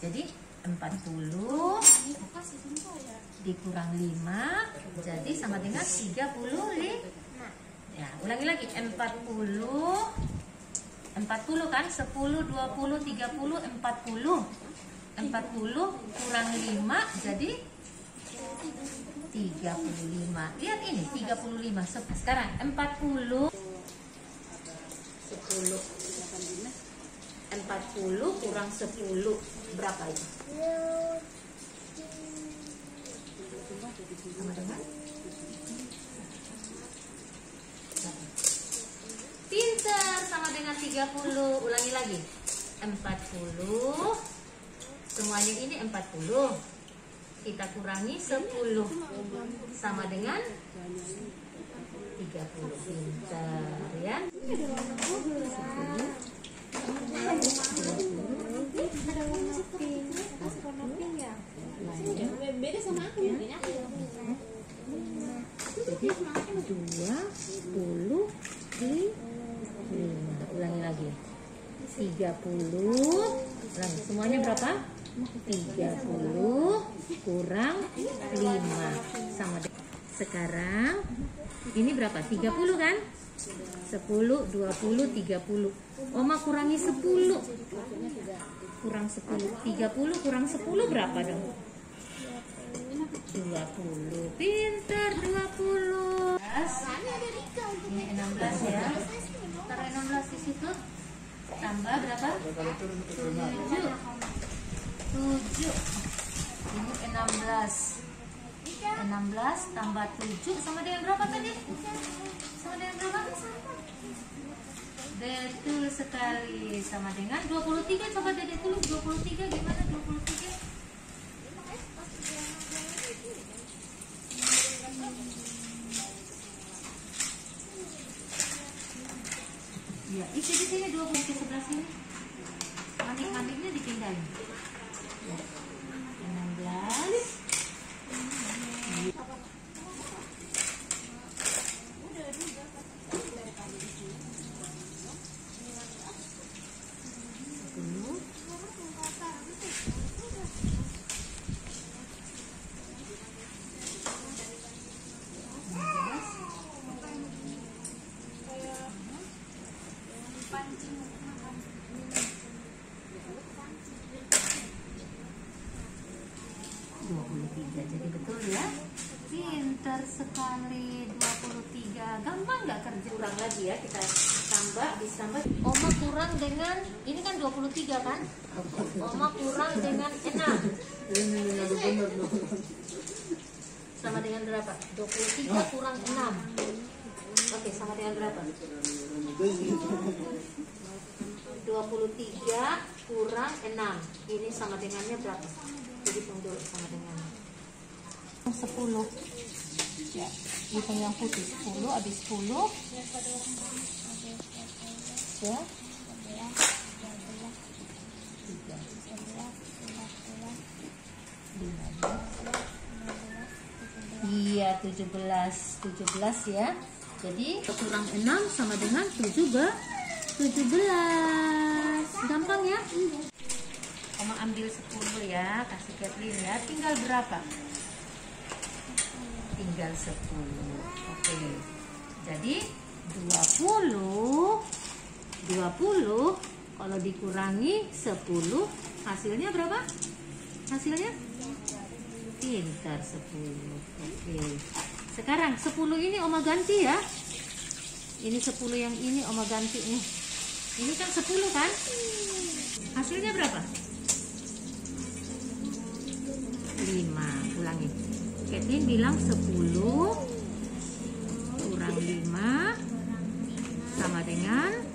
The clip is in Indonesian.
Jadi empat puluh dikurang lima, jadi sama dengan tiga puluh lima. Ya, ulangi lagi empat puluh, empat puluh kan, sepuluh, dua puluh, tiga puluh, empat puluh, empat puluh kurang lima, jadi 35 lihat ini 35 sekarang 40 10 40 kurang 10 berapa dengan? Pinter sama dengan 30 ulangi lagi. 40 semuanya ini 40 kita kurangi 10 sama dengan 30 pintar ya beda sama aku ya 20 di 5 ulangi lagi. 30 ulangi. Semuanya berapa? 30 kurang 5 sama sekarang ini berapa? 30 kan? 10 20 30 Oma kurangi 10 kurang 10 30 kurang 10 berapa dong 20 pintar 20 ini 16 ya. Taruh 16 di situ. Tambah berapa? 7 7 ini 16 16 tambah 7 sama dengan berapa tadi? sama dengan berapa? betul sekali. Sama dengan 23 coba dede tulis 23 gimana? 23 Ya, isi di sini 20 ke sebelah sini. Manik-maniknya dipindahin. Ya. 16 10 23 jadi betul ya. Pinter sekali 23 gampang nggak kerja? Kurang lagi ya kita tambah ditambah. Oma kurang dengan ini kan 23 kan? Oma kurang dengan 6 sama dengan berapa? 23 kurang 6 oke sama dengan berapa? 23 kurang 6 ini sama dengannya berapa? Jadi hitung dulu sama dengan 10 ya hitung yang putih. 10 habis 10 ya. Iya 17 17 ya. Jadi kurang 6 sama dengan 17 17 Gampang ya? Oma ambil 10 ya Kasih Kathleen ya. Tinggal berapa? Tinggal 10 Oke. Jadi 20 20 Kalau dikurangi 10 Hasilnya berapa? Hasilnya? Pintar 10 Oke. Sekarang 10 ini Oma ganti ya. Ini 10 yang ini Oma ganti nih. Ini kan 10 kan? Hasilnya berapa? 5 Ulangi Catherine bilang 10 kurang 5 sama dengan